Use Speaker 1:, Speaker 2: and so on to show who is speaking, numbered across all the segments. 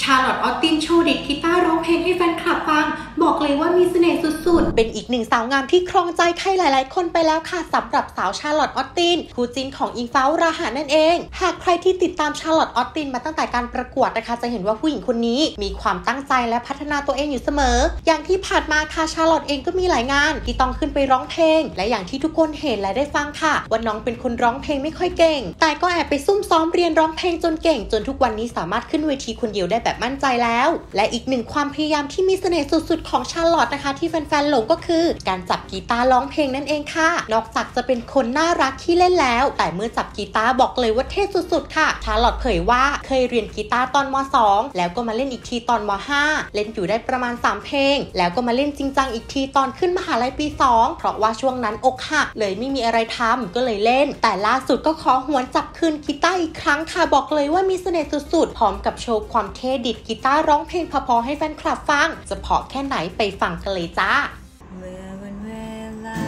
Speaker 1: ชาร์ล็อตออสตินโชว์ดีดกีตาร์ร้องเพลงให้แฟนคลับฟัง บอกเลยว่ามีเสน่ห์สุดๆ เป็นอีกหนึ่งสาวงามที่ครองใจใครหลาย ๆ คนไปแล้วค่ะสำหรับสาวชาร์ล็อตออสตินคู่จิ้นของอิงฟ้าวราหะนั่นเอง หากใครที่ติดตามชาร์ล็อตออสตินมาตั้งแต่การประกวดนะคะ จะเห็นว่าผู้หญิงคนนี้มีความตั้งใจและพัฒนาตัวเองอยู่เสมอ อย่างที่ผ่านมาค่ะชาร์ล็อตเองก็มีหลายงานที่ต้องขึ้นไปร้องเพลง และอย่างที่ทุกคนเห็นและได้ฟังค่ะว่าน้องเป็นคนร้องเพลงไม่ค่อยเก่ง แต่ก็แอบไปซุ่มซ้อมเรียนร้องเพลงจนเก่ง จนทุกวันนี้สามารถขึ้นเวทีคนเดียวได้แบบมั่นใจแล้ว และอีกหนึ่งความพยายามที่มีเสน่ห์สุดๆของของชาร์ล็อตนะคะ ที่แฟนๆหลงก็คือ การจับกีตาร์ร้องเพลงนั่นเองค่ะ นอกจากจะเป็นคนน่ารักขี้เล่นแล้ว แต่เมื่อจับกีตาร์บอกเลยว่าเท่สุดๆค่ะชาร์ล็อตเผยว่าเคยเรียนกีตาร์ตอนม .2 แล้วก็มาเล่นอีกทีตอนม .5 เล่นอยู่ได้ประมาณ 3 เพลง แล้วก็มาเล่นจริงจังอีกทีตอนขึ้นมหาลัยปี 2 เพราะว่าช่วงนั้นอกหักเลยไม่มีอะไรทำก็เลยเล่น แต่ล่าสุดก็ขอหวนจับคืนกีตาร์อีกครั้งค่ะบอกเลยว่ามีเสน่ห์สุดๆพร้อมกับโชว์ความเท่ดีดกีตาร์ร้องเพลงเพราะๆให้แฟนคลับฟัง จะเพราะแค่ไหนไปฟังกันเลยจ้า
Speaker 2: เมื่อวันเวลา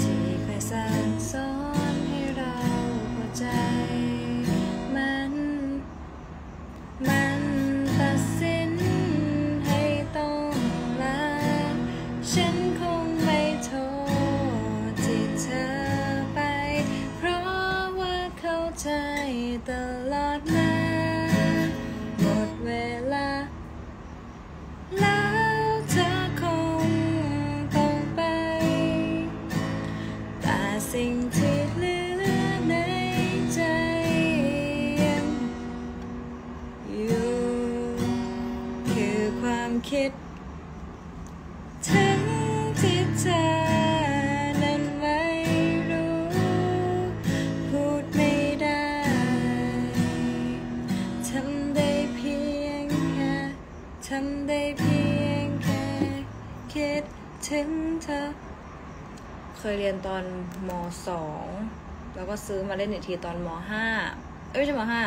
Speaker 2: ที่เคยสั่งสอนให้เราเข้าใจ มัน มันตัดสินให้ต้องลาฉันคงไม่โทษที่เธอไป เพราะว่าเข้าใจตลอด ความคิด ถึงที่เธอนั้นไม่รู้ พูดไม่ได้ทำได้เพียงแค่ทำได้เพียงแค่คิดถึงเธอ เคยเรียนตอนมสองแล้วก็ซื้อมาเล่นอีกทีตอนมห้าเอ้ยไม่ใช่มห้า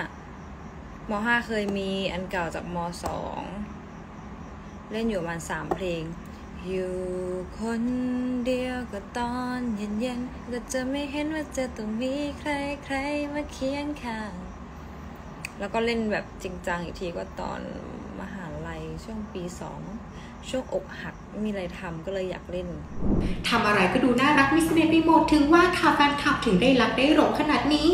Speaker 2: มห้าเคยมีอันเก่าจากมสอง เล่นอยู่ประมาณสามเพลง อยู่คนเดียวก็ตอนเย็นๆก็จะไม่เห็นว่าจะต้องมีใครใครมาเคียงข้าง แล้วก็เล่นแบบจริงจังอีกทีก็ตอนมหาลัยช่วงปีสองช่วงอกหักไม่มีอะไรทำก็เลยอยากเล่น
Speaker 1: ทำอะไรก็ดูน่ารักมีเสน่ห์ไปหมดถึงว่าค่ะแฟนคลับถึงได้รักได้หลงขนาดนี้